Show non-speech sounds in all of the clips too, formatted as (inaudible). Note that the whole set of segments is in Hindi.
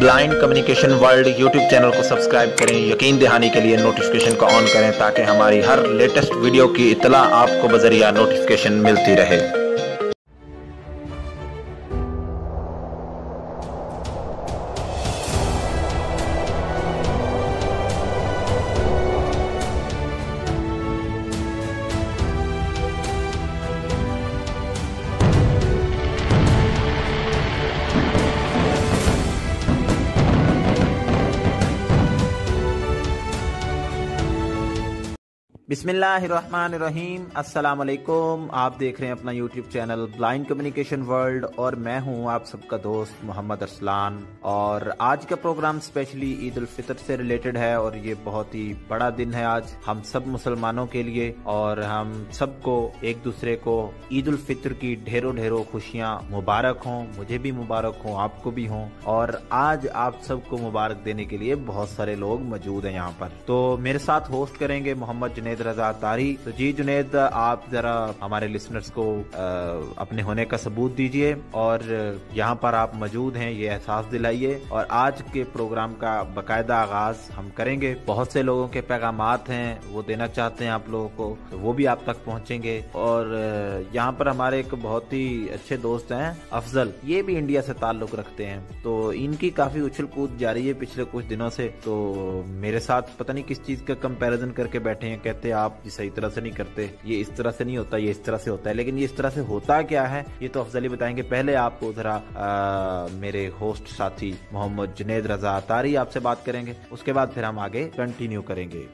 Blind communication world YouTube channel को सब्सक्राइब करें। यकीन दहानी के लिए नोटिफिकेशन को ऑन करें ताकि हमारी हर लेटेस्ट वीडियो की इतला आपको बजरिया नोटिफिकेशन मिलती रहे। अस्सलाम वालेकुम आप देख रहे हैं अपना YouTube channel blind communication world और मैं हूँ आप सबका दोस्त मोहम्मद अरसलान। और आज का प्रोग्राम स्पेशली ईद उल फितर से रिलेटेड है और ये बहुत ही बड़ा दिन है आज हम सब मुसलमानों के लिए और हम सबको एक दूसरे को ईद उल फितर की ढेरों ढेरों खुशियाँ मुबारक हों, मुझे भी मुबारक हों, आपको भी हों। और आज आप सबको मुबारक देने के लिए बहुत सारे लोग मौजूद हैं यहाँ पर। तो मेरे साथ होस्ट करेंगे मोहम्मद जुनेद रजा तारी तो जी जुनेद आप जरा हमारे लिसनर्स को आ, अपने होने का सबूत दीजिए और यहाँ पर आप मौजूद हैं ये एहसास दिलाइए। और आज के प्रोग्राम का बकायदा आगाज़ हम करेंगे। बहुत से लोगों के पैगाम हैं वो देना चाहते हैं आप लोगों को तो वो भी आप तक पहुँचेंगे। और यहाँ पर हमारे एक बहुत ही अच्छे दोस्त हैं अफजल। ये भी इंडिया से ताल्लुक रखते हैं। तो इनकी काफ़ी उछल कूद जारी है पिछले कुछ दिनों से। तो मेरे साथ पता नहीं किस चीज़ का कंपैरिजन करके बैठे हैं कहते हैं आप सही तरह से नहीं करते, ये इस तरह से नहीं होता, ये इस तरह से होता है। लेकिन ये इस तरह से होता क्या है, ये तो अफजली बताएँगे। पहले आपको जरा मेरे होस्ट साथी मोहम्मद जुनेद रजा तारी आपसे बात करेंगे। उसके बाद फिर हम आगे कंटिन्यू करेंगे।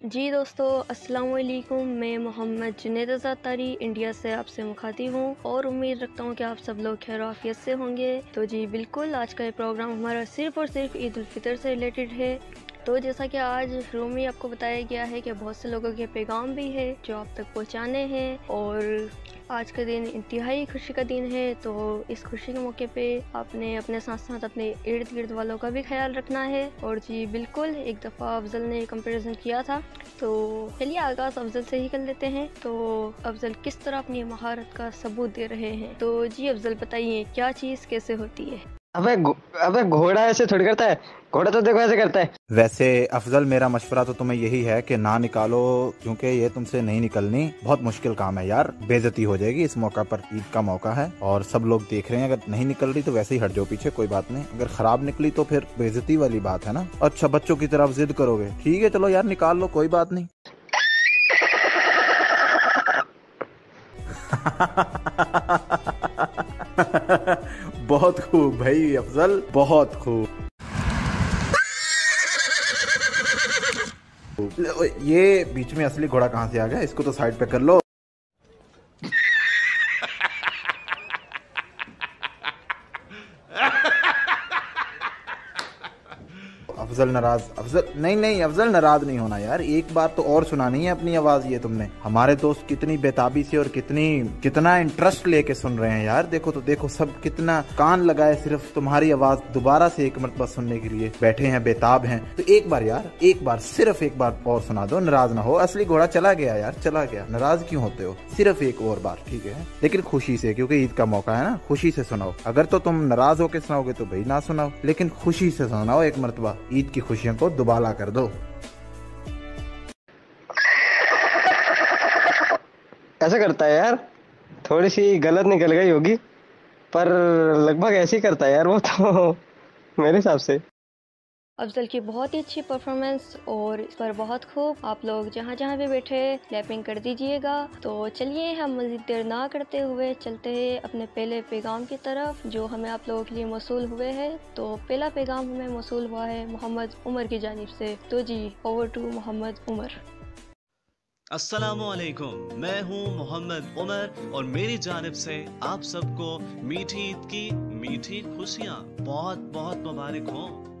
जी दोस्तों, अस्सलाम वालेकुम। मैं मोहम्मद जुनेद रजा तारी इंडिया से आपसे मुखातिब हूँ और उम्मीद रखता हूँ कि आप सब लोग खैर आफियत से होंगे। तो जी, बिल्कुल आज का ये प्रोग्राम हमारा सिर्फ़ और सिर्फ़ ईद उल फितर से रिलेटेड है। तो जैसा कि आज रूम में आपको बताया गया है कि बहुत से लोगों के पैगाम भी है, जो आप तक पहुँचाने हैं, और आज का दिन इंतहाई खुशी का दिन है तो इस खुशी के मौके पे आपने अपने साथ साथ अपने इर्द गिर्द वालों का भी ख्याल रखना है। और जी, बिल्कुल, एक दफ़ा अफजल ने कंपैरिजन किया था। तो चलिए, आगाज़ अफजल से ही कर लेते हैं। तो अफजल, किस तरह अपनी महारत का सबूत दे रहे हैं? तो जी, अफजल, बताइए, क्या चीज़ कैसे होती है? अबे अबे घोड़ा ऐसे थोड़ी करता है। घोड़ा तो देखो ऐसे करता है। वैसे, अफजल, मेरा मशवरा तो तुम्हें यही है कि ना निकालो, क्योंकि ये तुमसे नहीं निकलनी। बहुत मुश्किल काम है यार। बेजती हो जाएगी इस मौका पर, ईद का मौका है। और सब लोग देख रहे हैं, अगर नहीं निकल रही तो वैसे ही हट जाओ पीछे, कोई बात नहीं। अगर खराब निकली तो फिर बेजती वाली बात है ना। अच्छा बच्चों की तरफ़ जिद करोगे। ठीक है, चलो यार, निकाल लो, कोई बात नहीं। (laughs) बहुत खूब, भाई अफजल, बहुत खूब। ये बीच में असली घोड़ा कहाँ से आ गया? इसको तो साइड पे कर लो। अफजल नाराज़, अफजल, नहीं नहीं, अफजल नाराज़ नहीं होना यार। एक बार तो और सुनानी है अपनी आवाज़ ये तुमने। हमारे दोस्त कितनी बेताबी से और कितनी, कितना इंटरेस्ट लेके सुन रहे हैं यार। देखो तो देखो, सब कितना कान लगाए सिर्फ़ तुम्हारी आवाज़ दोबारा से एक मरतबा सुनने के लिए। बैठे हैं, बेताब हैं। तो एक बार यार, एक बार, सिर्फ़ एक बार और सुना दो, नाराज़ ना हो। असली घोड़ा चला गया यार, चला गया। नाराज़ क्यों होते हो? सिर्फ़ एक और बार, ठीक है? लेकिन खुशी से, क्योंकि ईद का मौका है ना, खुशी से सुनाओ। अगर तो तुम नाराज़ होकर सुनाओगे तो भाई ना सुनाओ, लेकिन खुशी से सुनाओ एक मरतबा। ईद की खुशियों को दुबाला कर दो। ऐसा करता है यार। थोड़ी सी गलत निकल गई होगी, पर लगभग ऐसे ही करता है यार वो तो (laughs) मेरे हिसाब से। अफजल की बहुत ही अच्छी परफॉर्मेंस और इस पर बहुत खूब आप लोग जहाँ जहाँ भी बैठे क्लैपिंग कर दीजिएगा। तो चलिए, हम मज़ीद देर ना करते हुए चलते हैं अपने पहले पैगाम की तरफ़, जो हमें आप लोगों के लिए मौसू हुए हैं। तो पहला पैगाम हमें मौसू हुआ है मोहम्मद उमर की जानब से। तो जी ओवर टू मोहम्मद उमर। असलकुम मैं हूँ मोहम्मद उमर और मेरी जानब से आप सबको मीठी ईद की मीठी खुशियाँ बहुत बहुत मुबारक हों।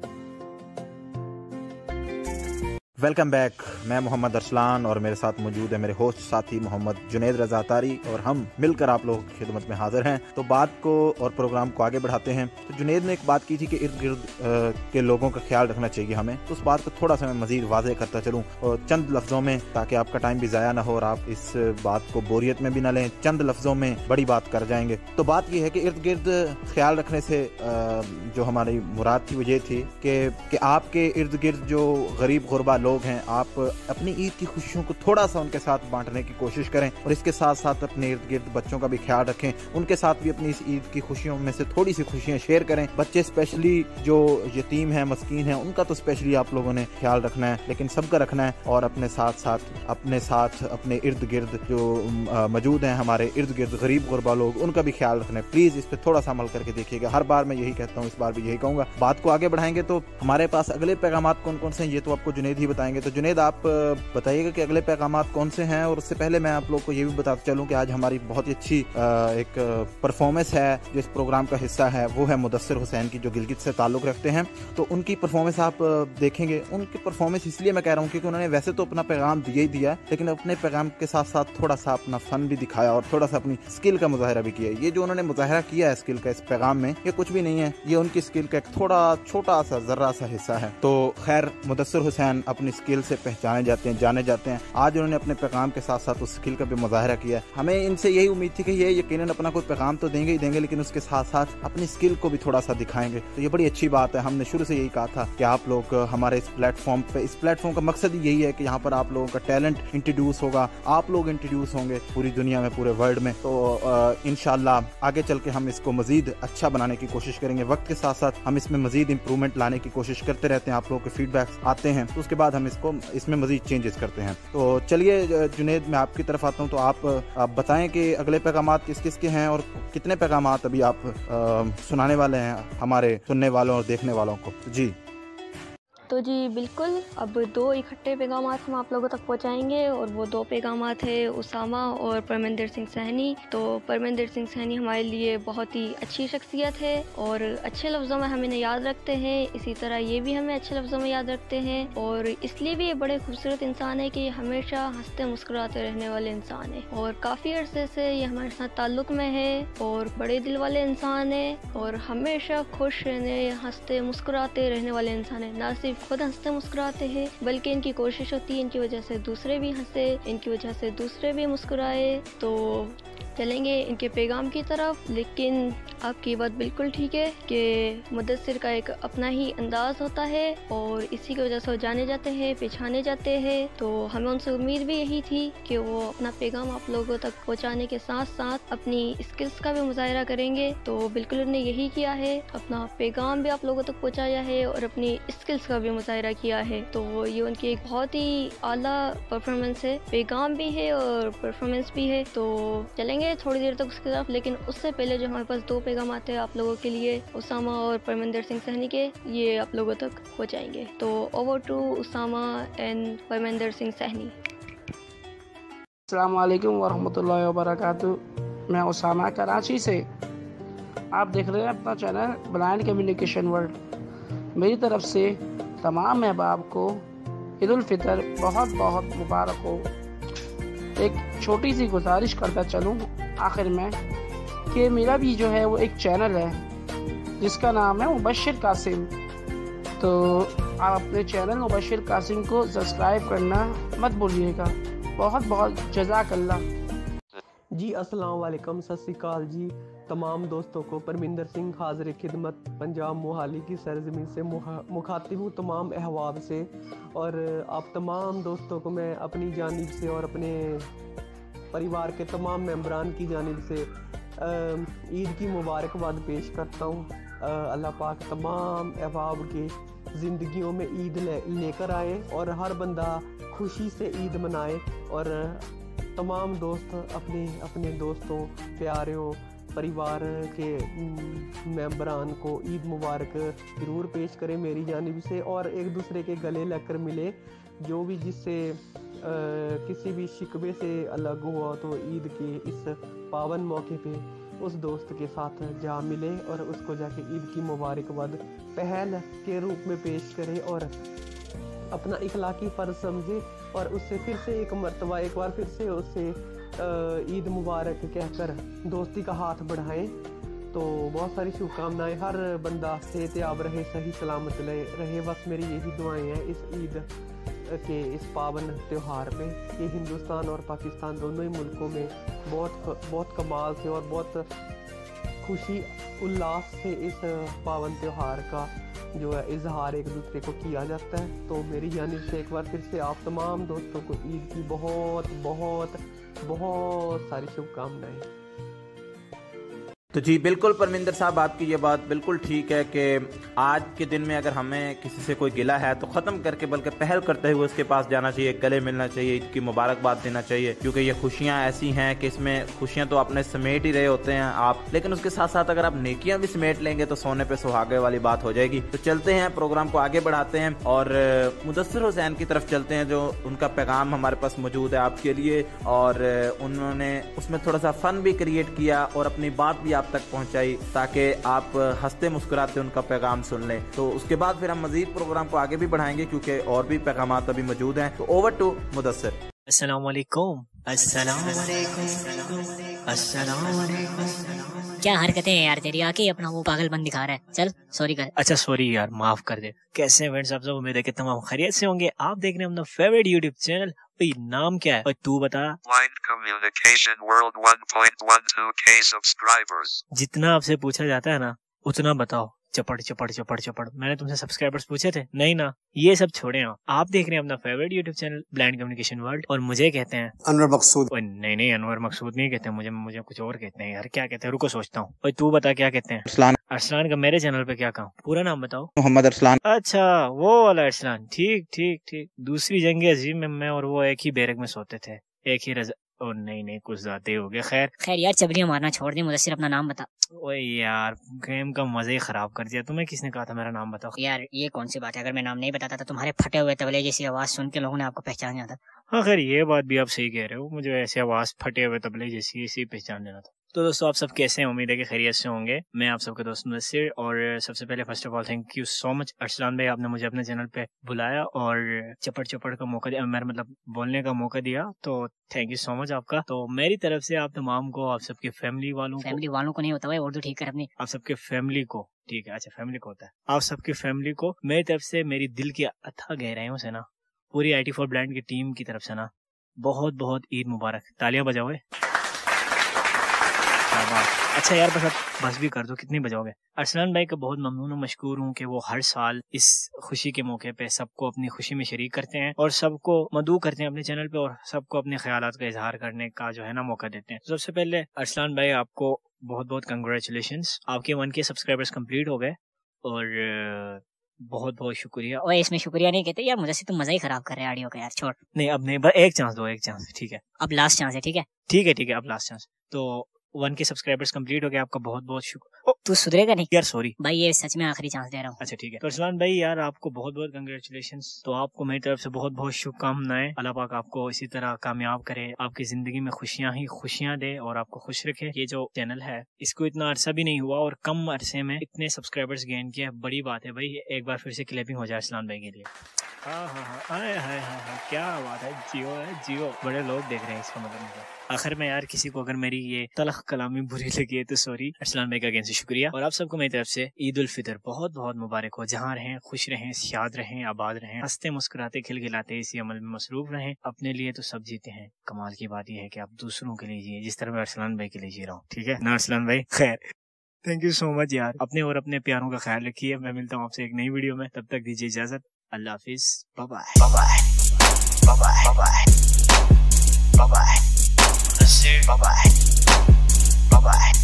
वेलकम बैक मैं मोहम्मद अरसलान और मेरे साथ मौजूद है मेरे होस्ट साथी मोहम्मद जुनेद रजा तारी और हम मिलकर आप लोगों की खिदमत में हाजिर हैं। तो बात को और प्रोग्राम को आगे बढ़ाते हैं। तो जुनेद ने एक बात की थी कि इर्द गिर्द के लोगों का ख्याल रखना चाहिए हमें। तो उस बात को थोड़ा सा मैं मजीद वाजे करता चलूँ और चंद लफ्ज़ों में, ताकि आपका टाइम भी ज़ाया ना हो और आप इस बात को बोरियत में भी ना लें। चंद लफ्ज़ों में बड़ी बात कर जाएँगे। तो बात यह है कि इर्द गिर्द ख्याल रखने से जो हमारी मुराद थी वो ये थी कि आपके इर्द गिर्द जो गरीब गुरबा लोग हैं, आप अपनी ईद की खुशियों को थोड़ा सा उनके साथ बांटने की कोशिश करें और इसके साथ साथ अपने इर्द गिर्द बच्चों का भी ख्याल रखें। उनके साथ भी अपनी इस ईद की खुशियों में से थोड़ी सी खुशियाँ शेयर करें। बच्चे स्पेशली जो यतीम है, मस्किन है, उनका तो स्पेशली आप लोगों ने ख्याल रखना है, लेकिन सबका रखना है और अपने साथ साथ अपने साथ, अपने इर्द गिर्द जो मौजूद हैं हमारे इर्द गिर्द गरीब गुरबा लोग, उनका भी ख्याल रखना है। प्लीज़ इस पर थोड़ा सा अमल करके देखिएगा। हर बार मैं यही कहता हूँ, इस बार भी यही कहूँगा। बात को आगे बढ़ाएँगे तो हमारे पास अगले पैगाम कौन कौन से हैं, ये तो आपको जुनेद ही बताएँगे। तो जुनेद, आप बताइएगा कि अगले पैगाम कौन से हैं? और उससे पहले मैं आप लोग को ये भी बताता चलूँ कि आज हमारी बहुत ही अच्छी एक परफॉर्मेंस है, जो इस प्रोग्राम का हिस्सा है, वो है मुदसर हुसैन की, जो गिलगित से ताल्लुक रखते हैं। तो उनकी परफॉर्मेंस आप देखेंगे। उनकी परफॉर्मेंस इसलिए मैं कह रहा हूँ क्योंकि उन्होंने वैसे तो अपना पैगाम दिया ही दिया लेकिन अपने पैगाम के साथ साथ थोड़ा सा अपना फन भी दिखाया और थोड़ा सा अपनी स्किल का मुजाहरा भी किया। ये जो उन्होंने मुजाहरा किया है स्किल का इस पैगाम में, ये कुछ भी नहीं है। ये उनकी स्किल का एक थोड़ा छोटा सा, जर्रा सा हिस्सा है। तो खैर मुदसर हुसैन अपनी स्किल से पहचाने जाते हैं, जाने जाते हैं। आज उन्होंने अपने पैगाम के साथ साथ उस स्किल का भी मुजाहरा किया हमें इनसे यही उम्मीद थी कि ये यकीन अपना कोई पैगाम तो देंगे ही देंगे, लेकिन उसके साथ साथ अपनी स्किल को भी थोड़ा सा दिखाएँगे। तो ये बड़ी अच्छी बात है। हमने शुरू से यही कहा था कि आप लोग हमारे इस प्लेटफॉर्म पे, इस प्लेटफॉर्म का मकसद यही है कि यहाँ पर आप लोगों का टैलेंट इंट्रोड्यूस होगा। आप लोग इंट्रोड्यूस होंगे पूरी दुनिया में, पूरे वर्ल्ड में। तो इनशाला आगे चल के हम इसको मजीद अच्छा बनाने की कोशिश करेंगे। वक्त के साथ साथ हम इसमें मजीद इंप्रूवमेंट लाने की कोशिश करते रहते हैं। आप लोगों के फीडबैक आते हैं। तो उसके बाद हम इसको इसमें मजीद चेंजेस करते हैं। तो चलिए जुनेद मैं आपकी तरफ़ आता हूँ तो आप, आप बताएँ कि अगले पैगाम किस किस के हैं और कितने पैगाम अभी आप आ, सुनाने वाले हैं हमारे सुनने वालों और देखने वालों को। जी। तो जी, बिल्कुल। अब दो इकट्ठे पैगाम हम आप लोगों तक पहुंचाएँगे और वो दो पैगाम थे उसामा और परमिंदर सिंह सहनी। तो परमिंदर सिंह सहनी हमारे लिए बहुत ही अच्छी शख्सियत है और अच्छे लफ्ज़ों में हम इन्हें याद रखते हैं। इसी तरह ये भी हमें अच्छे लफ्ज़ों में याद रखते हैं और इसलिए भी ये बड़े खूबसूरत इंसान है कि हमेशा हँसते मुस्कुराते रहने वाले इंसान है और काफ़ी अरसे से ये हमारे साथ ताल्लुक़ में है और बड़े दिल वाले इंसान है और हमेशा खुश रहने, हँसते, मुस्कुराते रहने वाले इंसान है, ना सिर्फ़ खुद हँसते मुस्कुराते हैं, बल्कि इनकी कोशिश होती है, इनकी वजह से दूसरे भी हंसे, इनकी वजह से दूसरे भी मुस्कुराए। तो चलेंगे इनके पैगाम की तरफ़, लेकिन आपकी बात बिल्कुल ठीक है कि मुदसर का एक अपना ही अंदाज होता है और इसी की वजह से वो जाने जाते हैं, पहचाने जाते हैं। तो हमें उनसे उम्मीद भी यही थी कि वो अपना पैगाम आप लोगों तक पहुँचाने के साथ साथ अपनी स्किल्स का भी मुजाहरा करेंगे। तो बिल्कुल उन्होंने यही किया है, अपना पैगाम भी आप लोगों तक पहुँचाया है और अपनी स्किल्स का भी मुजाहरा किया है। तो ये उनकी एक बहुत ही आला परफॉर्मेंस है। पैगाम भी है और परफॉर्मेंस भी है। तो चलेंगे थोड़ी देर तक उसकी तरफ़ लेकिन उससे पहले जो हमारे पास दो पैगाम आते हैं आप लोगों के लिए, उसामा और परमिंदर सिंह सहनी के, ये आप लोगों तक पहुँचाएँगे तो over to Usama and Parminder Singh Sahni. अल्लाम वरहमतुल्लाहि वबरकातु मैं उसामा कराची से। आप देख रहे हैं अपना चैनल ब्लाइंड कम्युनिकेशन वर्ल्ड मेरी तरफ़ से तमाम अहबाब को ईद फितर बहुत बहुत मुबारक हो। एक छोटी सी गुजारिश करता चलूँ। आखिर में कि मेरा भी जो है वो एक चैनल है, जिसका नाम है मुबशर कासिम। तो आप अपने चैनल मुबशर कासिम को सब्सक्राइब करना मत भूलिएगा। बहुत बहुत जजाकल्ला। जी, अस्सलाम वालेकुम, सत श्रीकाल जी। तमाम दोस्तों को परमिंदर सिंह हाजिर खिदमत, पंजाब मोहाली की सरजमीन से मुखातिब हूँ तमाम अहवाब से। और आप तमाम दोस्तों को मैं अपनी जानब से और अपने परिवार के तमाम मेम्बरान की जानब से ईद की मुबारकबाद पेश करता हूँ। अल्लाह पाक तमाम अहबाब के ज़िंदगियों में ईद ले, लेकर आए और हर बंदा खुशी से ईद मनाए और तमाम दोस्त अपने अपने दोस्तों प्यारों परिवार के मेम्बरान को ईद मुबारक ज़रूर पेश करें मेरी जानब से और एक दूसरे के गले लगकर मिले जो भी जिससे किसी भी शिकवे से अलग हुआ तो ईद के इस पावन मौके पे उस दोस्त के साथ जा मिले और उसको जाके ईद की मुबारकबाद पहल के रूप में पेश करें और अपना इखलाकी फ़र्ज़ समझे और उससे फिर से एक मरतबा, एक बार फिर से उससे ईद मुबारक कहकर दोस्ती का हाथ बढ़ाएँ। तो बहुत सारी शुभकामनाएँ, हर बंदा सेहतियाब रहे, सही सलामत रहे। बस मेरी यही दुआएँ हैं इस ईद के इस पावन त्यौहार पे ये हिंदुस्तान और पाकिस्तान दोनों ही मुल्कों में बहुत बहुत कमाल से और बहुत खुशी उल्लास से इस पावन त्यौहार का जो है, इजहार एक दूसरे को किया जाता है। तो मेरी जानी से एक बार फिर से आप तमाम दोस्तों को ईद की बहुत बहुत बहुत सारी शुभकामनाएँ। तो जी, बिल्कुल परमिंदर साहब, आपकी ये बात बिल्कुल ठीक है कि आज के दिन में अगर हमें किसी से कोई गिला है तो ख़त्म करके बल्कि पहल करते हुए उसके पास जाना चाहिए गले मिलना चाहिए, इसकी मुबारकबाद देना चाहिए, क्योंकि ये खुशियाँ ऐसी हैं कि इसमें खुशियाँ तो अपने समेट ही रहे होते हैं आप, लेकिन उसके साथ साथ अगर आप नेकियाँ भी समेट लेंगे तो सोने पर सुहागे वाली बात हो जाएगी। तो चलते हैं, प्रोग्राम को आगे बढ़ाते हैं, और मुदसर हुसैन की तरफ़ चलते हैं, जो उनका पैगाम हमारे पास मौजूद है आपके लिए, और उन्होंने उसमें थोड़ा सा फन भी क्रिएट किया, और अपनी बात भी आप आप तक पहुंचाई ताकि आप हँसते मुस्कुराते उनका पैगाम सुन लें। तो उसके बाद फिर हम मजीद प्रोग्राम को आगे भी बढ़ाएँगे क्योंकि और भी पैगाम अभी मौजूद हैं। तो ओवर टू मुदसर क्या हरकतें हैं यार तेरी? आके अपना वो पागलपन दिखा रहा है। चल सॉरी कर। अच्छा सॉरी यार माफ़ कर दे। कैसे फ्रेंड्स आप सब? उम्मीद है कि तमाम खैरियत से होंगे। आप देख रहे हैं अपना फेवरेट यूट्यूब चैनल भाई नाम क्या है? और तू बता। जितना आपसे पूछा जाता है ना उतना बताओ। चपड़ चपड़ चपड़ चपड़। मैंने तुमसे सब्सक्राइबर्स पूछे थे नहीं ना ये सब छोड़े ना। आप देख रहे हैं अपना favourite YouTube channel blind communication world और मुझे कहते हैं अनवर मकसूद। नहीं नहीं अनवर मकसूद नहीं कहते मुझे मुझे कुछ और कहते हैं यार क्या कहते हैं? रुको सोचता हूँ। भाई तू बता क्या कहते हैं? अरसलान। अरसलान का मेरे चैनल पे क्या काम? पूरा नाम बताओ। मोहम्मद अरसलान। अच्छा वो वाला अरसलान। ठीक ठीक ठीक। दूसरी जंग अजीब में मैं और वो एक ही बैरक में सोते थे एक ही रजा ओ नहीं नहीं कुछ ज़्यादा हो गया। खैर। खैर यार चबलियाँ मारना छोड़ दे मुझे सिर्फ़ अपना नाम बता। ओए यार गेम का मज़ा ही खराब कर दिया तुम्हें किसने कहा था मेरा नाम बताओ? यार ये कौन सी बात है? अगर मैं नाम नहीं बताता तो तुम्हारे फटे हुए तबले जैसी आवाज़ सुन के लोगों ने आपको पहचान जाता हाँ खैर ये बात भी आप सही कह रहे हो। मुझे ऐसी आवाज़ फटे हुए तबले जैसी पहचान देना था। तो दोस्तों आप सब कैसे हैं? उम्मीद है कि खैरियत से होंगे। मैं आप सबके दोस्त नसीर और सबसे पहले first of all thank you so much Arsalan भाई आपने मुझे अपने चैनल पे बुलाया और चपड़ चपड़ का मौका दिया मेरा मतलब बोलने का मौका दिया तो थैंक यू सो मच आपका। तो मेरी तरफ़ से आप तमाम को आप सबके फैमिली वालों फैमिली वालों को नहीं होता भाई उर्दू ठीक कर अपनी। आप सबके फैमिली को ठीक है अच्छा फैमिली को होता है। आप सबकी फैमिली को मेरी तरफ़ से मेरी दिल की अथा गहराइयों से ना पूरी आई टी फोर ब्रांड की टीम की तरफ़ से ना बहुत बहुत ईद मुबारक। तालियाँ बजाओ अच्छा यार बस अब बस भी कर दो कितने बजाओगे? अरसलान भाई का बहुत ममनून और मशहूर हूँ कि वो हर साल इस खुशी के मौके पे सबको अपनी खुशी में शरीक करते हैं और सबको मदू करते हैं अपने चैनल पे और सबको अपने ख्याल का इजहार करने का जो है ना मौका देते हैं। तो सबसे पहले अरसलान भाई आपको बहुत बहुत कंग्रेचुलेशन आपके वन के सब्सक्राइबर्स कंप्लीट हो गए और बहुत बहुत शुक्रिया। और इसमें शुक्रिया नहीं कहते यार मुझे से तुम मज़ा ही खराब कर रहे हैं ऑडियो का यार छोड़। नहीं अब नहीं बस एक चांस दो एक चांस ठीक है। अब लास्ट चांस है ठीक है? ठीक है ठीक है अब लास्ट चांस तो वन के सब्सक्राइबर्स कंप्लीट हो गए आपका बहुत बहुत शुक्र तू सुधरेगा नहीं। यार सॉरी भाई ये सच में आखिरी चांस दे रहा हूँ। अच्छा ठीक है। अरसलान भाई यार आपको बहुत बहुत कंग्रेचुलेशन तो आपको मेरी तरफ़ से बहुत बहुत शुभकामनाएँ। अल्लाह पाक आपको इसी तरह कामयाब करे आपकी ज़िंदगी में खुशियाँ ही खुशियाँ दे और आपको खुश रखे। ये जो चैनल है इसको इतना अरसा भी नहीं हुआ और कम अरसे में इतने सब्सक्राइबर्स गेन किया बड़ी बात है भाई एक बार फिर से क्लिपिंग हो जाए अरसलान भाई के लिए। हाँ हाँ हाँ हाय हाय हाय क्या बात है जियो है जियो। बड़े लोग देख रहे हैं इसका मतलब। आखिर में यार किसी को अगर मेरी ये तलख कलामी बुरी लगी है तो सॉरी असलाम भाई का अगेन से शुक्रिया। और आप सबको मेरी तरफ़ से ईद उल फितर बहुत बहुत मुबारक हो। जहाँ रहें, खुश रहें, याद रहें, आबाद रहें, हँसते, मुस्कुराते, खिलखिलाते, इसी अमल में मसरूफ रहें। अपने लिए तो सब जीते हैं। कमाल की बात यह है कि आप दूसरों के लिए जिए, जिस तरह मैं अरसलान भाई के लिए जी रहा हूँ, ठीक है? ना अरसलान भाई? खैर। थैंक यू सो मच यार। अपने और अपने प्यारों का ख्याल रखिए। मैं मिलता हूँ आपसे एक नई वीडियो में। तब तक दीजिए इजाज़त। अल्लाह हाफिज। Bye bye bye bye bye bye bye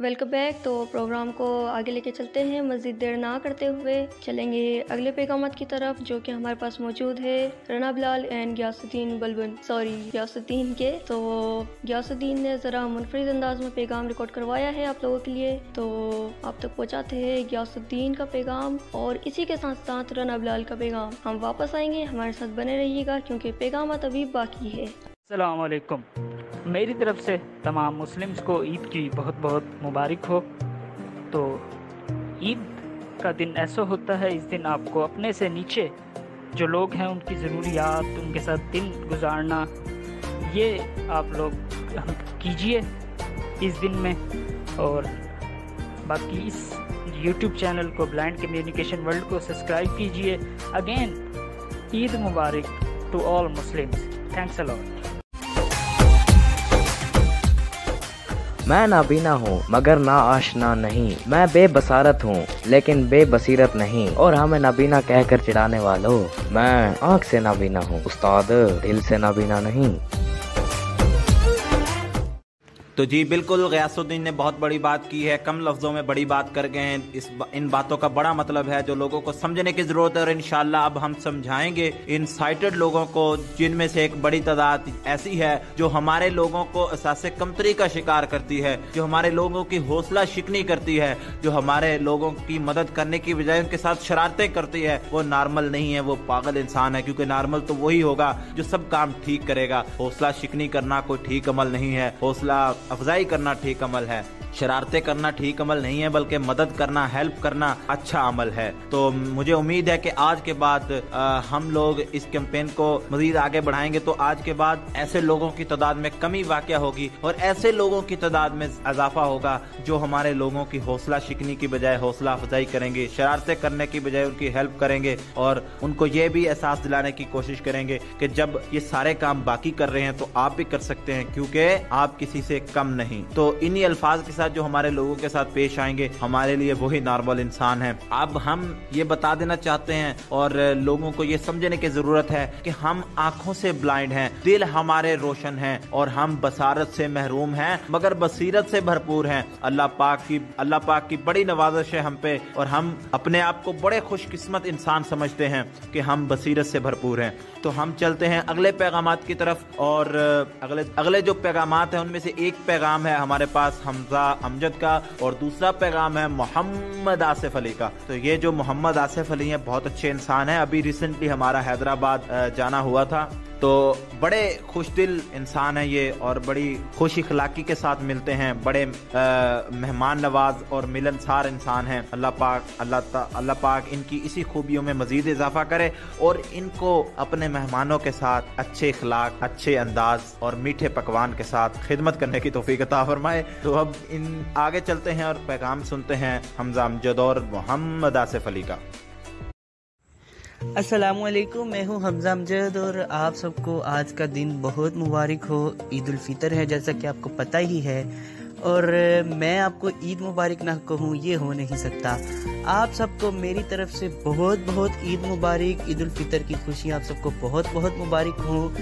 welcome back तो प्रोग्राम को आगे लेके चलते हैं। मज़ीद देर ना करते हुए चलेंगे अगले पैगाम की तरफ़ जो कि हमारे पास मौजूद है। रना बिलाल एंड गयासुद्दीन बलबन सॉरी गयासुद्दीन के। तो गयासुद्दीन ने ज़रा मुनफरद अंदाज में पैगाम रिकॉर्ड करवाया है आप लोगों के लिए। तो आप तक पहुँचाते हैं गयासुद्दीन का पैगाम और इसी के साथ साथ रना बिलाल का पैगाम। हम वापस आएँगे। हमारे साथ बने रहिएगा क्योंकि पैगाम अभी बाकी है। मेरी तरफ़ से तमाम मुस्लिम्स को ईद की बहुत बहुत मुबारक हो। तो ईद का दिन ऐसा होता है, इस दिन आपको अपने से नीचे जो लोग हैं, उनकी ज़रूरियात, उनके साथ दिन गुजारना, ये आप लोग कीजिए इस दिन में। और बाकी इस YouTube चैनल को ब्लाइंड कम्युनिकेशन वर्ल्ड को सब्सक्राइब कीजिए। Again Eid Mubarak to all Muslims thanks a lot मैं नाबीना हूँ, मगर ना आशना नहीं। मैं बेबसारत हूँ, लेकिन बेबसीरत नहीं। और हमें नाबीना कहकर चिढ़ाने वालों, मैं आँख से नाबीना हूँ, उस्ताद, दिल से नाबीना नहीं। तो जी, बिल्कुल, गयासुद्दीन ने बहुत बड़ी बात की है, कम लफ्ज़ों में बड़ी बात कर गए हैं, इस इन बातों का बड़ा मतलब है जो लोगों को समझने की ज़रूरत है और इन अब हम समझाएँगे इन साइटेड लोगों को, जिनमें से एक बड़ी तादाद ऐसी है जो हमारे लोगों को असास कमतरी का शिकार करती है, जो हमारे लोगों की हौसला शिकनी करती है, जो हमारे लोगों की मदद करने की बजाय उनके साथ शरारतें करती है, वो नॉर्मल नहीं है, वो पागल इंसान है, क्योंकि नॉर्मल तो वही होगा जो सब काम ठीक करेगा। हौसला शिकनी करना कोई ठीक अमल नहीं है, हौसला अफजाई करना ठीक अमल है। शरारतें करना ठीक अमल नहीं है बल्कि मदद करना हेल्प करना अच्छा अमल है। तो मुझे उम्मीद है कि आज के बाद आ, हम लोग इस कैंपेन को मजीद आगे बढ़ाएँगे। तो आज के बाद ऐसे लोगों की तादाद में कमी वाक़ होगी और ऐसे लोगों की तादाद में इजाफा होगा जो हमारे लोगों की हौसला शिकनी की बजाय हौसला अफजाई करेंगे शरारतें करने की बजाय उनकी हेल्प करेंगे और उनको ये भी एहसास दिलाने की कोशिश करेंगे कि जब ये सारे काम बाकी कर रहे हैं तो आप भी कर सकते हैं क्योंकि आप किसी से कम नहीं। तो इन्हीं अल्फाज के साथ साथ जो हमारे लोगों के साथ पेश आएँगे, हमारे लिए वही नॉर्मल इंसान है। अब हम ये बता देना चाहते हैं और लोगों को ये समझने की ज़रूरत है कि हम आँखों से ब्लाइंड हैं, दिल हमारे रोशन हैं और हम बसारत से महरूम हैं, मगर बसीरत से भरपूर हैं। अल्लाह पाक की, अल्लाह पाक की बड़ी नवाजश है हम पे और हम अपने आप को बड़े खुशकिस्मत इंसान समझते हैं कि हम बसीरत से भरपूर हैं। तो हम चलते हैं अगले पैगाम की तरफ़ और अगले अगले जो पैगाम हैं, उनमें से एक पैगाम है हमारे पास हमजा अमजद का और दूसरा पैगाम है मोहम्मद आसिफ अली का। तो ये जो मोहम्मद आसिफ अली है, बहुत अच्छे इंसान है। अभी रिसेंटली हमारा हैदराबाद जाना हुआ था। तो बड़े खुश दिल इंसान है ये और बड़ी खुश इखलाकी के साथ मिलते हैं। बड़े मेहमान नवाज़ और मिलनसार इंसान हैं। अल्लाह पाक, अल्लाह अल्लाह पाक इनकी इसी खूबियों में मजीद इजाफा करे और इनको अपने मेहमानों के साथ अच्छे इखलाक, अच्छे अंदाज और मीठे पकवान के साथ खिदमत करने की तोफ़ी फरमाए। तो अब इन, आगे चलते हैं और पैगाम सुनते हैं हमजा अमजद और मोहम्मद आसिफ अली का। असलकुम मैं हूँ हमजा अमजद और आप सबको आज का दिन बहुत मुबारक हो। ईद फितर है, जैसा कि आपको पता ही है। और मैं आपको ईद मुबारक ना कहूँ, ये हो नहीं सकता। आप सबको मेरी तरफ़ से बहुत बहुत ईद मुबारक, ईद फितर की खुशी आप सबको बहुत बहुत मुबारक हो।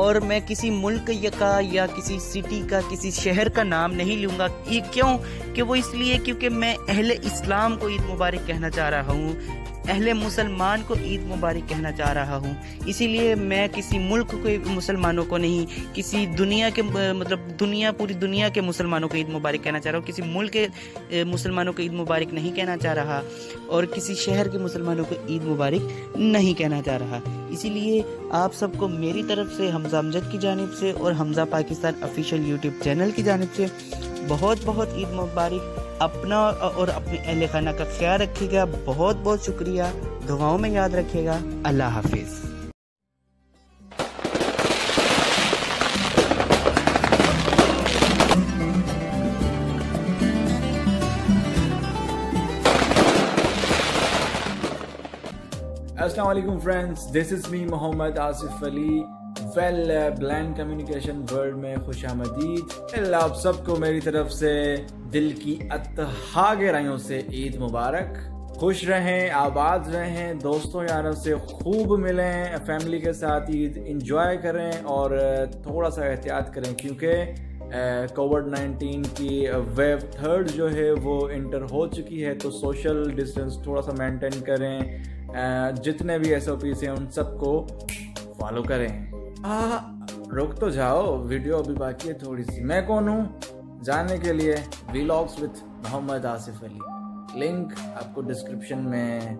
और मैं किसी मुल्क का या किसी सिटी का, किसी शहर का नाम नहीं लूँगा। ये क्यों? कि वो इसलिए, क्योंकि मैं अहले इस्लाम को ईद मुबारक कहना चाह रहा हूँ। अहले मुसलमान को ईद मुबारक कहना चाह रहा हूँ। इसीलिए मैं किसी मुल्क के मुसलमानों को नहीं, किसी दुनिया के मतलब दुनिया, पूरी दुनिया के मुसलमानों को ईद मुबारक कहना चाह रहा हूँ। किसी मुल्क के मुसलमानों को ईद मुबारक नहीं कहना चाह रहा और किसी शहर के मुसलमानों को ईद मुबारक नहीं कहना चाह रहा। इसीलिए आप सबको मेरी तरफ़ से, हमजा अमजद की जानब से और Hamza Pakistan official YouTube channel की जानब से बहुत बहुत ईद मुबारक। अपना और अपने अहल खाना का ख्याल रखिएगा बहुत बहुत शुक्रिया। दुआओं में याद रखिएगा अल्लाह हाफिज़। Assalamualaikum friends, this is me Muhammad Asif Ali. Well blind communication world में खुश आमदीद आप सबको मेरी तरफ़ से दिल की अतहा गहराइयों से ईद मुबारक। खुश रहें, आबाद रहें, दोस्तों यारों से खूब मिलें फैमिली के साथ ईद इंजॉय करें और थोड़ा सा एहतियात करें क्योंकि कोविड नाइन्टीन की वेव थर्ड जो है वो इंटर हो चुकी है तो सोशल डिस्टेंस थोड़ा सा मेंटेन करें। जितने भी एस हैं उन सबको फॉलो करें। हाँ रुक तो जाओ वीडियो अभी बाकी है थोड़ी सी मैं कौन हूँ? जानने के लिए vlogs with Mohammad Asif Ali link आपको डिस्क्रिप्शन में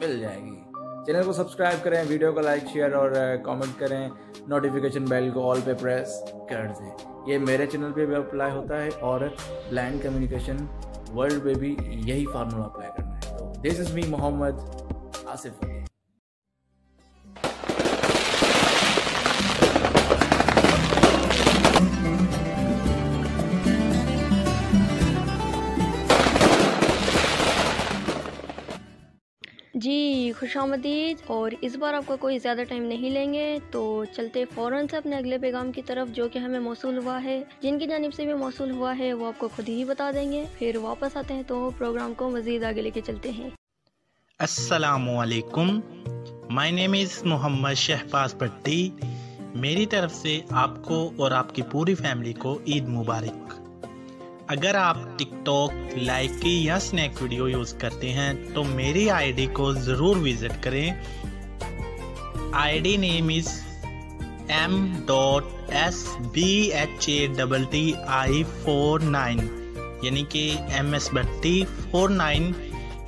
मिल जाएगी। चैनल को सब्सक्राइब करें वीडियो को लाइक शेयर और कमेंट करें। नोटिफिकेशन बेल को ऑल पे प्रेस कर दें। ये मेरे चैनल पे भी अप्लाई होता है और ब्लैंड कम्युनिकेशन वर्ल्ड पे भी यही फार्मूला अप्लाई करना है। तो this is me Mohammad Asif Ali ji, खुश आमदीद। और इस बार आपका कोई ज़्यादा टाइम नहीं लेंगे तो चलते फ़ौरन से अपने अगले पैगाम की तरफ़, जो कि हमें मौसू हुआ है। जिनकी जानब से भी मौसू हुआ है, वो आपको खुद ही बता देंगे। फिर वापस आते हैं तो प्रोग्राम को मज़ीद आगे लेके चलते हैं। असलकुम my name is Mohammad Shahbaz Bhatti मेरी तरफ़ से आपको और आपकी पूरी फैमिली को ईद मुबारक। अगर आप टिकटॉक लाइकी या स्नैक वीडियो यूज़ करते हैं तो मेरी आईडी को ज़रूर विज़िट करें। ID name is M dot S B H A double T I four nine यानी कि M S Bhatti four nine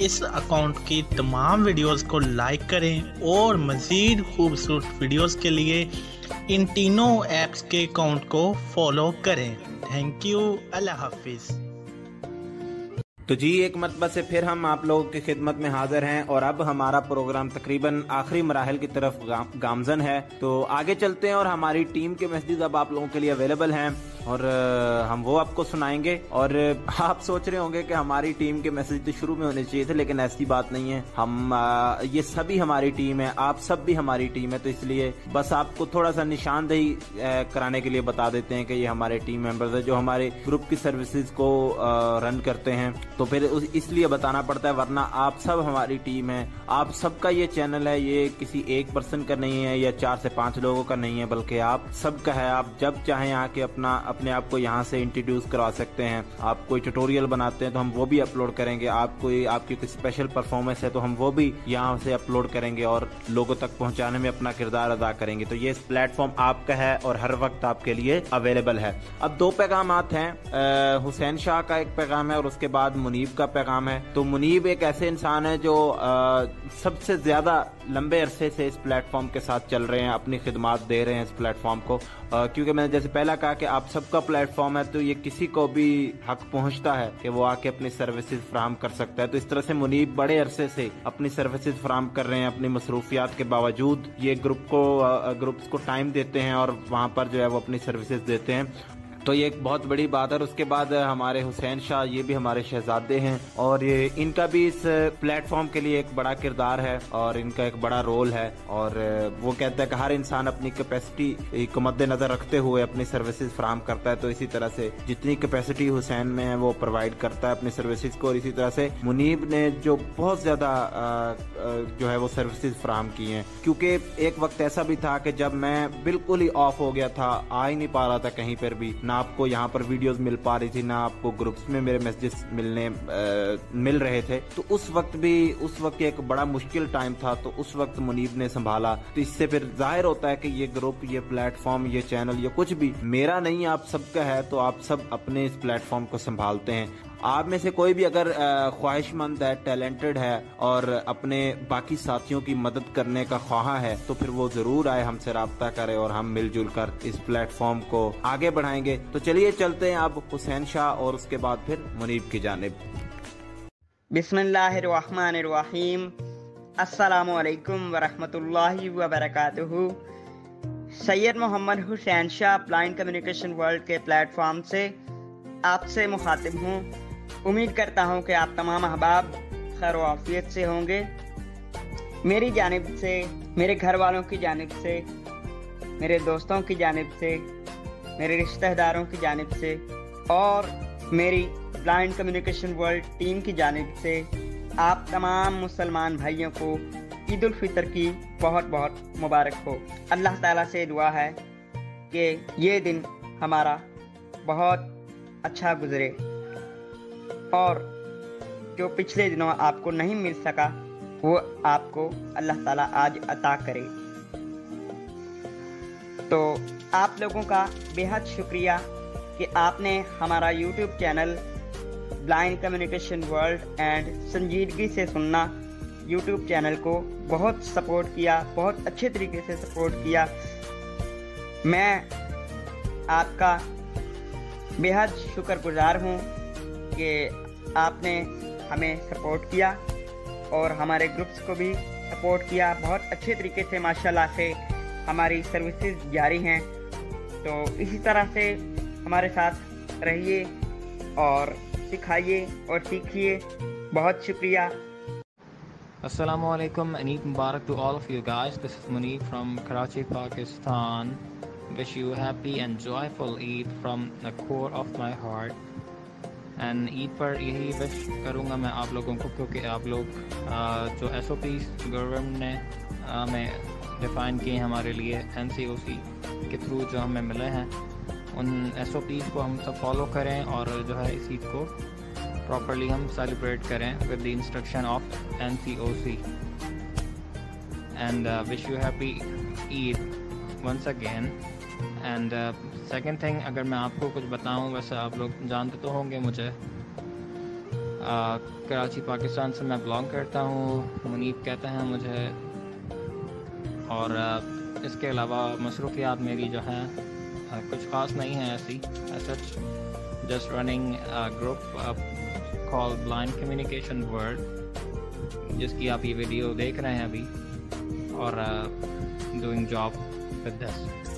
इस अकाउंट की तमाम वीडियोस को लाइक करें और मज़ीद खूबसूरत वीडियोस के लिए इन तीनों ऐप्स के अकाउंट को फॉलो करें। थैंक यू अल्लाह हाफिज़। तो जी, एक मरतबा से फिर हम आप लोगों की खिदमत में हाजिर हैं और अब हमारा प्रोग्राम तकरीबन आखिरी मराहल की तरफ़ गामजन है। तो आगे चलते हैं और हमारी टीम के मस्जिद अब आप लोगों के लिए अवेलेबल हैं। और हम वो आपको सुनाएँगे। और आप सोच रहे होंगे कि हमारी टीम के मैसेज तो शुरू में होने चाहिए थे, लेकिन ऐसी बात नहीं है। हम ये सभी हमारी टीम है, आप सब भी हमारी टीम है तो इसलिए बस आपको थोड़ा सा निशानदेही कराने के लिए बता देते हैं कि ये हमारे टीम मेंबर्स है, जो हमारे ग्रुप की सर्विसेज़ को रन करते हैं। तो फिर इसलिए बताना पड़ता है, वरना आप सब हमारी टीम है। आप सबका ये चैनल है, ये किसी एक पर्सन का नहीं है, या चार से पाँच लोगों का नहीं है, बल्कि आप सबका है। आप जब चाहें आके अपना अपने आप को यहाँ से इंट्रोड्यूस करवा सकते हैं। आप कोई ट्यूटोरियल बनाते हैं तो हम वो भी अपलोड करेंगे। आप कोई आपकी कोई स्पेशल परफॉर्मेंस है तो हम वो भी यहाँ से अपलोड करेंगे और लोगों तक पहुँचाने में अपना किरदार अदा करेंगे। तो ये प्लेटफॉर्म आपका है और हर वक्त आपके लिए अवेलेबल है। अब दो पैगाम हैं। हुसैन शाह का एक पैगाम है और उसके बाद मुनीब का पैगाम है। तो मुनीब एक ऐसे इंसान है जो आ, सबसे ज़्यादा लंबे अरसे से इस प्लेटफॉर्म के साथ चल रहे हैं, अपनी खिदमत दे रहे हैं इस प्लेटफॉर्म को। क्योंकि मैंने जैसे पहला कहा कि आप सबका प्लेटफॉर्म है तो ये किसी को भी हक पहुँचता है कि वो आके अपनी सर्विसेज़ फ्राहम कर सकता है। तो इस तरह से मुनीब बड़े अरसे से अपनी सर्विसेज़ फ्राहम कर रहे हैं, अपनी मसरूफियात के बावजूद। ये ग्रुप को ग्रुप्स को टाइम देते हैं और वहाँ पर जो है वो अपनी सर्विसेज़ देते हैं। तो ये एक बहुत बड़ी बात है उसके बाद हमारे हुसैन शाह, ये भी हमारे शहजादे हैं और ये इनका भी इस प्लेटफॉर्म के लिए एक बड़ा किरदार है और इनका एक बड़ा रोल है और वो कहता है कि हर इंसान अपनी कैपेसिटी को मद्देनजर रखते हुए अपनी सर्विसेज़ फ्राहम करता है। तो इसी तरह से जितनी कैपेसिटी हुसैन में है, वो प्रोवाइड करता है अपनी सर्विसेज़ को और इसी तरह से मुनीब ने जो बहुत ज़्यादा जो है वो सर्विसेज़ फ्राहम की हैं। क्योंकि एक वक्त ऐसा भी था कि जब मैं बिल्कुल ही ऑफ़ हो गया था, आ ही नहीं पा रहा था कहीं पर भी, ना आपको यहाँ पर वीडियोस मिल पा रही थी ना आपको ग्रुप्स में मेरे मैसेजेस मिलने आ, मिल रहे थे। तो उस वक्त भी उस वक्त एक बड़ा मुश्किल टाइम था तो उस वक्त मुनीब ने संभाला। तो इससे फिर ज़ाहिर होता है कि ये ग्रुप ये प्लेटफॉर्म ये चैनल ये कुछ भी मेरा नहीं आप सबका है तो आप सब अपने इस प्लेटफॉर्म को संभालते हैं। आप में से कोई भी अगर ख्वाहिशमंद है टैलेंटेड है और अपने बाकी साथियों की मदद करने का ख्वाहा है तो फिर वो ज़रूर आए हमसे रबता करे और हम मिलजुल कर इस प्लेटफॉर्म को आगे बढ़ाएँगे। तो चलिए चलते हैं अब हुसैन शाह और उसके बाद फिर मुनीब की जानब। अस्सलाम वालेकुम वरहमतुल्लाहि वबरकातुहू। Syed Mohammad Hussain Shah blind communication world के प्लेटफॉर्म से आपसे मुखातिब हूँ। उम्मीद करता हूँ कि आप तमाम अहबाब खैर वाफियत से होंगे। मेरी जानब से, मेरे घर वालों की जानब से, मेरे दोस्तों की जानब से, मेरे रिश्तेदारों की जानब से, और मेरी ब्लाइंड कम्युनिकेशन वर्ल्ड टीम की जानब से आप तमाम मुसलमान भाइयों को ईद फितर की बहुत बहुत मुबारक हो। अल्लाह ताला से दुआ है कि ये दिन हमारा बहुत अच्छा गुजरे। और जो पिछले दिनों आपको नहीं मिल सका, वो आपको अल्लाह ताला आज अता करे। तो आप लोगों का बेहद शुक्रिया कि आपने हमारा YouTube channel blind communication world and संजीदगी से सुनना यूट्यूब चैनल को बहुत सपोर्ट किया, बहुत अच्छे तरीके से सपोर्ट किया। मैं आपका बेहद शुक्रगुजार हूँ। कि आपने हमें सपोर्ट किया और हमारे ग्रुप्स को भी सपोर्ट किया बहुत अच्छे तरीके से माशाल्लाह से हमारी सर्विसेज़ जारी हैं तो इसी तरह से हमारे साथ रहिए और सिखाइए और सीखिए बहुत शुक्रिया Assalamualaikum and Eid Mubarak to all of you guys. This is Munib from Karachi, Pakistan. Wish you happy and joyful Eid from the core of my heart. And Eid पर यही विश करूँगा मैं आप लोगों को, क्योंकि आप लोग जो एस ओ पी गवर्नमेंट ने हमें डिफ़ाइन किए हमारे लिए एन सी ओ सी के थ्रू जो हमें मिले हैं, उन एस ओ पीज़ को हम सब फॉलो करें और जो है इस ईद को प्रॉपरली हम सेलिब्रेट करें with the instruction of N C O C and wish you happy Eid once again and second thing अगर मैं आपको कुछ बताऊँ, वैसे आप लोग जानते तो होंगे मुझे। कराची, पाकिस्तान से मैं बिलोंग करता हूँ, मुनीब कहते हैं मुझे। और इसके अलावा मसरूफियात मेरी जो हैं कुछ ख़ास नहीं है ऐसी such just running group call blind communication world जिसकी आप ये वीडियो देख रहे हैं अभी, और doing job with this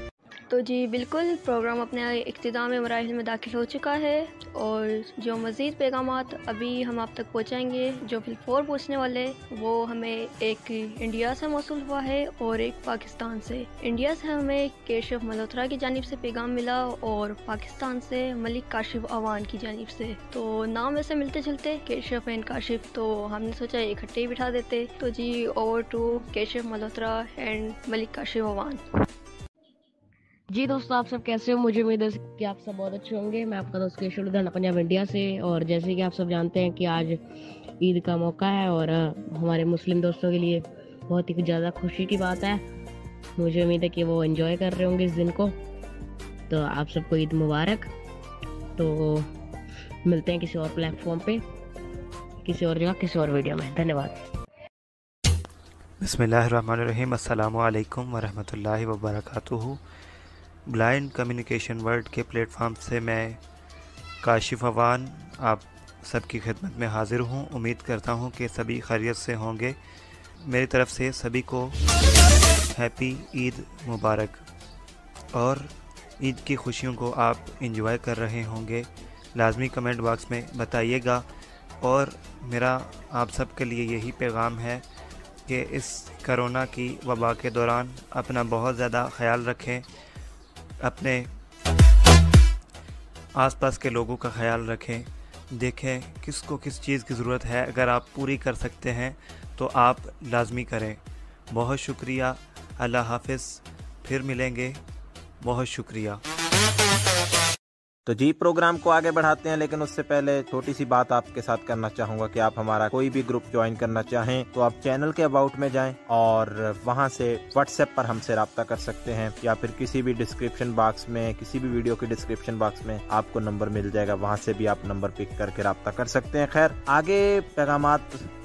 तो जी, बिल्कुल प्रोग्राम अपने इख्तिताम मराहल में दाखिल हो चुका है और जो मज़ीद पैगाम अभी हम आप तक पहुँचाएँगे, जो फिल फोर पूछने वाले, वो हमें एक इंडिया से मौसू हुआ है और एक पाकिस्तान से। इंडिया से हमें केशव मल्होत्रा की जानब से पैगाम मिला और पाकिस्तान से मलिक काशिफ अवान की जानब से। तो नाम ऐसे मिलते जुलते, केशव एंड काशिफ तो हमने सोचा इकट्ठे ही बिठा देते। तो जी over to Keshav Malhotra and Malik Kashif Awan ji दोस्तों, आप सब कैसे हो? मुझे उम्मीद है कि आप सब बहुत अच्छे होंगे। मैं आपका दोस्त केशव लुधियाना पंजाब इंडिया से। और जैसे कि आप सब जानते हैं कि आज ईद का मौका है और हमारे मुस्लिम दोस्तों के लिए बहुत ही ज़्यादा खुशी की बात है। मुझे उम्मीद है कि वो इन्जॉय कर रहे होंगे इस दिन को। तो आप सबको ईद मुबारक। तो मिलते हैं किसी और प्लेटफॉर्म पे, किसी और जगह, किसी और वीडियो में। धन्यवाद। बसमीम अल्लाम वरहमल वर्का ब्लाइंड कम्युनिकेशन वर्ल्ड के प्लेटफॉर्म से मैं काशिफ अवान, आप सबकी खिदमत में हाज़िर हूँ। उम्मीद करता हूँ कि सभी खैरियत से होंगे। मेरी तरफ़ से सभी को हैप्पी ईद मुबारक। और ईद की खुशियों को आप इंजॉय कर रहे होंगे। लाजमी कमेंट बॉक्स में बताइएगा। और मेरा आप सब के लिए यही पैगाम है कि इस करोना की वबा के दौरान अपना बहुत ज़्यादा ख्याल रखें। अपने आसपास के लोगों का ख्याल रखें, देखें किसको किस चीज़ की ज़रूरत है। अगर आप पूरी कर सकते हैं तो आप लाजमी करें। बहुत शुक्रिया। अल्लाह हाफिज़। फिर मिलेंगे। बहुत शुक्रिया। तो जी प्रोग्राम को आगे बढ़ाते हैं, लेकिन उससे पहले छोटी सी बात आपके साथ करना चाहूँगा कि आप हमारा कोई भी ग्रुप ज्वाइन करना चाहें तो आप चैनल के अबाउट में जाएँ और वहाँ से व्हाट्सएप पर हमसे रब्ता कर सकते हैं, या फिर किसी भी डिस्क्रिप्शन बॉक्स में, किसी भी वीडियो के डिस्क्रिप्शन बॉक्स में आपको नंबर मिल जाएगा, वहाँ से भी आप नंबर पिक करके रब्ता कर सकते हैं। खैर, आगे पैगाम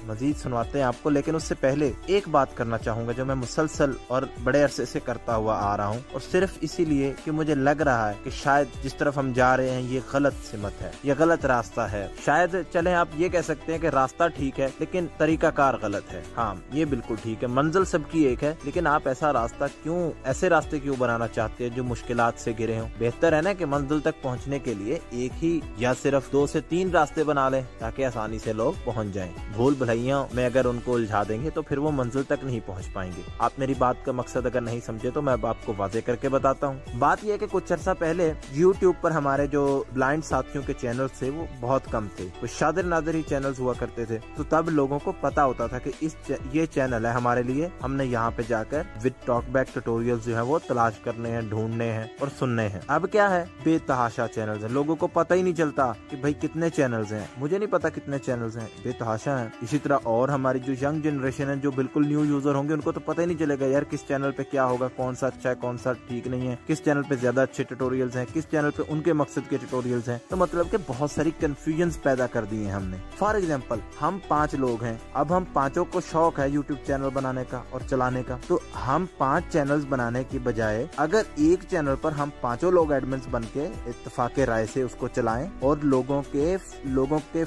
मजीद सुनवाते हैं आपको, लेकिन उससे पहले एक बात करना चाहूँगा जो मैं मुसलसल और बड़े अरसे से करता हुआ आ रहा हूँ, और सिर्फ़ इसीलिए कि मुझे लग रहा है कि शायद जिस तरफ़ हम जा रहे हैं ये गलत सिमत है, ये गलत रास्ता है। शायद चले आप ये कह सकते हैं कि रास्ता ठीक है, लेकिन तरीकाकार गलत है। हाँ ये बिल्कुल ठीक है, मंजिल सबकी एक है, लेकिन आप ऐसा रास्ता क्यों, ऐसे रास्ते क्यों बनाना चाहते हैं जो मुश्किल से गिरे हों? बेहतर है ना कि मंजिल तक पहुँचने के लिए एक ही, या सिर्फ़ दो से तीन रास्ते बना लें, ताकि आसानी से लोग पहुँच जाए। भूल भुलाई गहराइयों में अगर उनको उलझा देंगे तो फिर वो मंजिल तक नहीं पहुँच पाएँगे। आप मेरी बात का मकसद अगर नहीं समझे तो मैं आपको वाजे करके बताता हूँ। बात यह कि कुछ अर्सा पहले यूट्यूब पर हमारे जो ब्लाइंड साथियों के चैनल थे, वो बहुत कम थे। तो शादिर नादर ही चैनल हुआ करते थे। तो तब लोगों को पता होता था की इस ये चैनल है हमारे लिए। हमने यहाँ पे जाकर विद टॉक बैक ट्यूटोरियल जो है, वो तलाश करने हैं, ढूँढने हैं और सुनने हैं। अब क्या है? बेतहाशा चैनल है। लोगों को पता ही नहीं चलता कि भाई कितने चैनल्स हैं। मुझे नहीं पता कितने चैनल्स हैं। बेतहाशा है। इसी तरह और हमारी जो यंग जनरेशन है, जो बिल्कुल न्यू यूज़र होंगे, उनको तो पता ही नहीं चलेगा यार किस चैनल पे क्या होगा, कौन सा अच्छा है, कौन सा ठीक नहीं है, किस चैनल पे ज़्यादा अच्छे ट्यूटोरियल्स हैं, किस चैनल पे उनके मकसद के ट्यूटोरियल्स हैं। तो मतलब के बहुत सारी कंफ्यूजन पैदा कर दिए हमने। फॉर एग्ज़ाम्पल हम पाँच लोग हैं, अब हम पाँचों को शौक है यूट्यूब चैनल बनाने का और चलाने का। तो हम पाँच चैनल बनाने की बजाय, अगर एक चैनल पर हम पाँचों लोग एडमिन बन के इतफाक राय से उसको चलाएँ और लोगों के लोगों के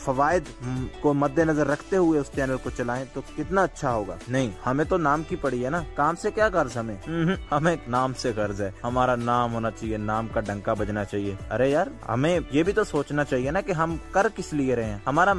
फवायद को मद्देनजर रखते हुए उस चैनल को चलाएँ तो कितना अच्छा होगा। नहीं हमें तो नाम की पड़ी है ना। काम से क्या कर्ज हमें? हम्म, हमें नाम से कर्ज है। हमारा नाम होना चाहिए नाम का डंका बजना चाहिए। अरे यार हमें ये भी तो सोचना चाहिए ना कि हम कर किस लिए रहे हैं। हमारा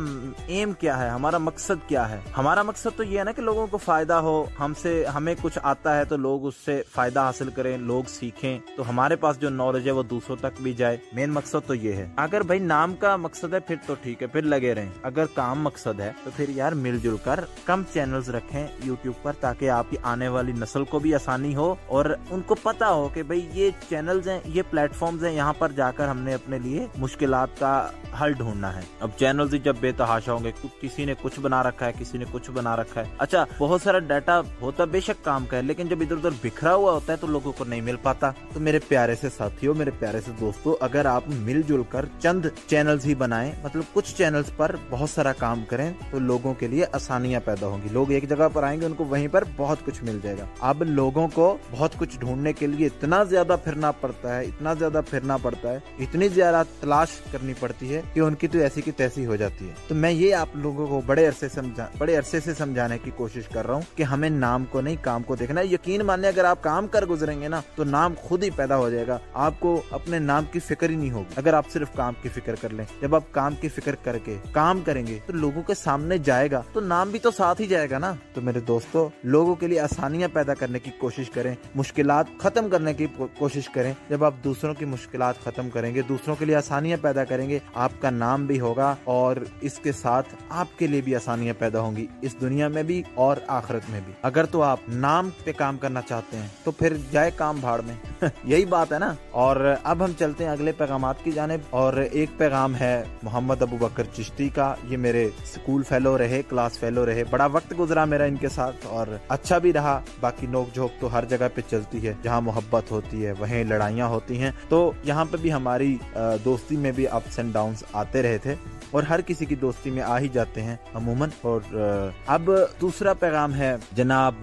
एम क्या है? हमारा मकसद क्या है? हमारा मकसद तो ये है ना कि लोगों को फ़ायदा हो। हमसे हमें कुछ आता है तो लोग उससे फ़ायदा हासिल करें लोग सीखें। तो हमारे पास जो नॉलेज है वो दूसरों तक भी जाए। मेन मकसद तो ये है। अगर भाई नाम का मकसद है फिर तो ठीक है। फिर लगे रहें। अगर काम मकसद है तो फिर यार मिलजुल कर कम चैनल्स रखें यूट्यूब पर ताकि आपकी आने वाली नस्ल को भी आसानी हो और उनको पता हो कि भाई ये चैनल्स हैं, ये प्लेटफॉर्म्स हैं, यहाँ पर जाकर हमने अपने लिए मुश्किल का हल ढूंढना है। अब चैनल जब बेतहाशा होंगे किसी ने कुछ बना रखा है, किसी ने कुछ बना रखा है। अच्छा बहुत सारा डाटा होता बेशक काम का है, लेकिन जब इधर उधर बिखरा हुआ होता है तो लोगों को नहीं मिल पाता। तो मेरे प्यारे से साथियों, मेरे प्यारे से दोस्तों, अगर आप मिलजुल कर चंद चैनल्स ही बनाएँ मतलब कुछ चैनल्स पर बहुत सारा काम करें तो लोगों के लिए आसानियाँ पैदा होंगी। लोग एक जगह पर आएँगे, उनको वहीं पर बहुत कुछ मिल जाएगा। अब लोगों को बहुत कुछ ढूँढने के लिए इतना ज़्यादा फिरना पड़ता है, इतना ज़्यादा फिरना पड़ता है, इतनी ज़्यादा तलाश करनी पड़ती है कि उनकी तो ऐसी की तैसी हो जाती है। तो मैं ये आप लोगों को बड़े अरसे समझा, बड़े अरसे से समझाने की कोशिश कर रहा हूँ कि हमें नाम को नहीं, काम को देखना यकीन मानिए, अगर आप काम कर गुजरेंगे ना तो नाम खुद ही पैदा हो जाएगा। आपको अपने नाम की फ़िक्र ही नहीं होगी। अगर आप सिर्फ़ काम की फ़िक्र कर लें, जब आप काम की फ़िक्र करके काम करेंगे तो लोगों के सामने जाएगा तो नाम भी तो साथ ही जाएगा ना। तो मेरे दोस्तों, लोगों के लिए आसानियाँ पैदा करने की कोशिश करें मुश्किल खत्म करने की कोशिश करें। जब आप दूसरों की मुश्किल खत्म करेंगे, दूसरों के लिए आसानियाँ पैदा करेंगे, आपका नाम भी होगा और इसके साथ आपके लिए भी आसानियाँ पैदा होंगी, इस दुनिया में भी और आखिरत में भी। अगर तो आप नाम पे काम करना चाहते हैं तो फिर जाए काम भाड़ में। (laughs) यही बात है ना। और अब हम चलते हैं अगले पैगाम की जानब, और एक पैगाम है मोहम्मद अबू बकर चिश्ती का, ये मेरे स्कूल फेलो रहे, क्लास फेलो रहे, बड़ा वक्त गुजरा मेरा इनके साथ और अच्छा भी रहा। बाकी नोक झोंक तो हर जगह पे चलती है, जहाँ मोहब्बत होती है, वहीं लड़ाइयाँ होती हैं। तो यहाँ पे भी हमारी दोस्ती में भी अप्स एंड डाउन आते रहे थे और हर किसी की दोस्ती में आ ही जाते हैं अमूमन। और अब दूसरा पैगाम है जनाब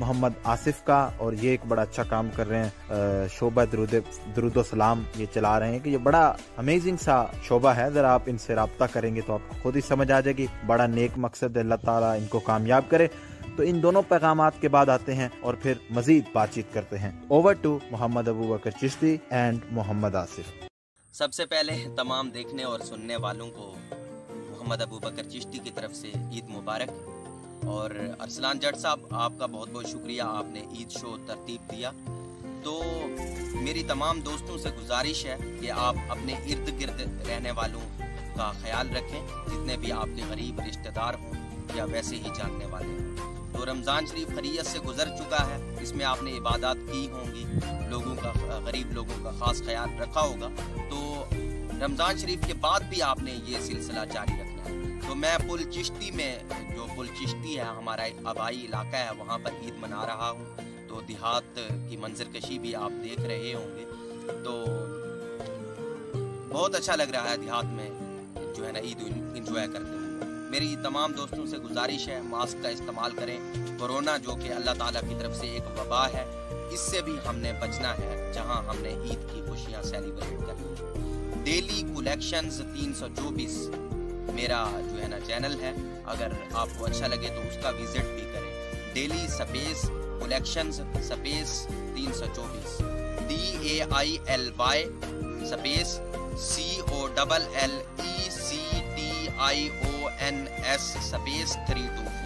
मोहम्मद आसिफ का और ये एक बड़ा अच्छा काम कर रहे हैं शोबा दरुद सलाम ये चला रहे हैं कि ये बड़ा अमेजिंग सा शोबा है, ज़रा आप इनसे रबता करेंगे तो आपको खुद ही समझ आ जाएगी। बड़ा नेक मकसद है, अल्लाह ताला इनको कामयाब करे। तो इन दोनों पैगाम के बाद आते हैं और फिर मजीद बातचीत करते हैं। Over to Mohammad Abu Bakar Chishti and Mohammad Asif सबसे पहले तमाम देखने और सुनने वालों को मोहम्मद अबू बकर चिश्ती की तरफ़ से ईद मुबारक। और अरसलान जट साहब, आपका बहुत बहुत शुक्रिया, आपने ईद शो तरतीब दिया। तो मेरी तमाम दोस्तों से गुजारिश है कि आप अपने इर्द गिर्द रहने वालों का ख्याल रखें, जितने भी आपके गरीब रिश्तेदार हों, या वैसे ही जानने वाले हों। तो रमज़ान शरीफ खरीत से गुजर चुका है, इसमें आपने इबादत की होंगी, लोगों का, गरीब लोगों का ख़ास ख्याल रखा होगा। तो रमज़ान शरीफ के बाद भी आपने ये सिलसिला जारी रखना है। तो मैं पुल चिश्ती में, जो पुल चिश्ती है, हमारा एक आबाई इलाका है, वहाँ पर ईद मना रहा हूँ। तो देहात की मंजर कशी भी आप देख रहे होंगे। तो बहुत अच्छा लग रहा है देहात में। जो है ना, ईद इंजॉय करते हुए मेरी तमाम दोस्तों से गुजारिश है मास्क का इस्तेमाल करें। कोरोना, जो कि अल्लाह ताला की तरफ़ से एक वबा है, इससे भी हमने बचना है, जहाँ हमने ईद की खुशियाँ सेलिब्रेट करनी डेली कलेक्शंस 324 मेरा जो है ना चैनल है। अगर आपको अच्छा लगे तो उसका विज़िट भी करें। Daily space collections space 324 D A I L Y space C O double L E C I O N S space three two four शुक्रिया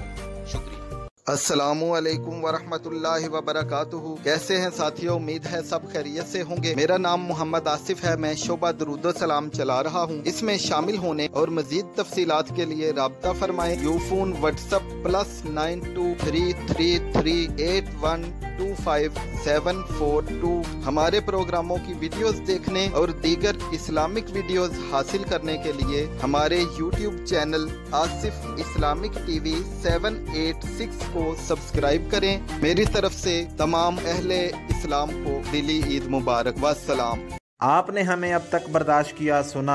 असलकम वरहमतुल्लाहि वबरकातुहू। कैसे हैं साथियों? उम्मीद है सब खैरियत से होंगे। मेरा नाम मोहम्मद आसिफ है। मैं शोभा दरुद सलाम चला रहा हूँ। इसमें शामिल होने और मजीद तफसीलात के लिए रबता फरमाए। Ufone WhatsApp plus nine two three three three eight one two five seven four two. हमारे प्रोग्रामों की वीडियोस देखने और दीगर इस्लामिक वीडियोस हासिल करने के लिए हमारे YouTube channel Asif Islamic TV seven eight six को सब्सक्राइब करें। मेरी तरफ़ से तमाम अहले इस्लाम को दिली ईद मुबारक। वसलाम आपने हमें अब तक बर्दाश्त किया सुना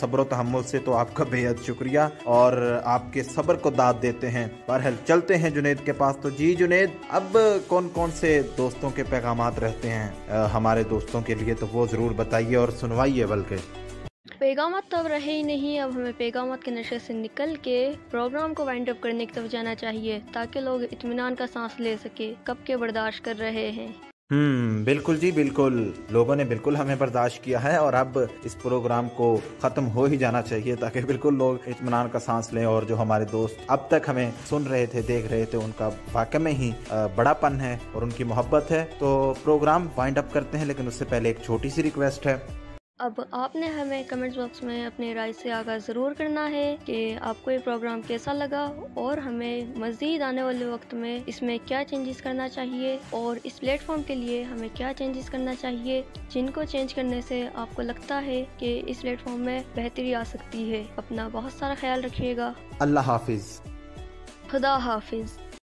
सब्र तहमुल से तो आपका बेहद शुक्रिया। और आपके सब्र को दाद देते हैं। बहरहाल चलते हैं जुनेद के पास तो। जी जुनेद अब कौन कौन से दोस्तों के पैगाम रहते हैं? आ, हमारे दोस्तों के लिए तो वो ज़रूर बताइए और सुनवाइए बल्कि। पैगाम तो अब रहे ही नहीं, अब हमें पैगाम के नशे से निकल के प्रोग्राम को वाइंड अप करने की तरफ़ जाना चाहिए, ताकि लोग इतमान का सांस ले सके, कब के बर्दाश्त कर रहे हैं। हम्म बिल्कुल जी, बिल्कुल। लोगों ने बिल्कुल हमें बर्दाश्त किया है, और अब इस प्रोग्राम को खत्म हो ही जाना चाहिए, ताकि बिल्कुल लोग इतमान का सांस लें, और जो हमारे दोस्त अब तक हमें सुन रहे थे, देख रहे थे, उनका वाकई में ही बड़ापन है, और उनकी मोहब्बत है। तो प्रोग्राम वाइंड अप करते हैं, लेकिन उससे पहले एक छोटी सी रिक्वेस्ट है। अब आपने हमें कमेंट बॉक्स में अपनी राय से आगाह ज़रूर करना है कि आपको ये प्रोग्राम कैसा लगा और हमें मज़ीद आने वाले वक्त में इसमें क्या चेंजेस करना चाहिए और इस प्लेटफॉर्म के लिए हमें क्या चेंजेस करना चाहिए जिनको चेंज करने से आपको लगता है कि इस प्लेटफॉर्म में बेहतरी आ सकती है। अपना बहुत सारा ख्याल रखिएगा। अल्लाह हाफिज़। खुदा हाफिज़।